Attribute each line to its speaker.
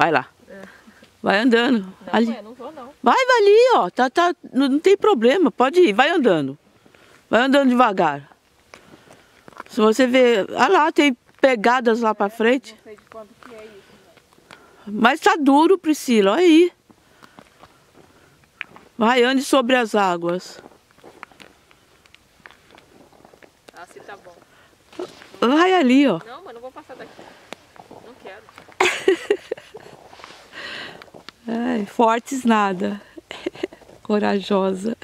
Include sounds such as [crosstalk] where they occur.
Speaker 1: Vai lá. Vai andando.
Speaker 2: Não,
Speaker 1: ali.
Speaker 2: mãe, não vou não.
Speaker 1: Vai, vai ali, ó. Tá, tá, não não tem problema. Pode ir, vai andando. Vai andando devagar. Se você ver. Ah lá, tem pegadas lá pra frente.
Speaker 2: Não sei de quando que é isso.
Speaker 1: Mas tá duro, Priscila, olha aí. Vai, ande sobre as águas.
Speaker 2: Ah, se tá bom.
Speaker 1: Vai ali, ó.
Speaker 2: Não, mas não vou passar daqui. Não quero. [laughs]
Speaker 1: Ai, fortes nada. [laughs] Corajosa.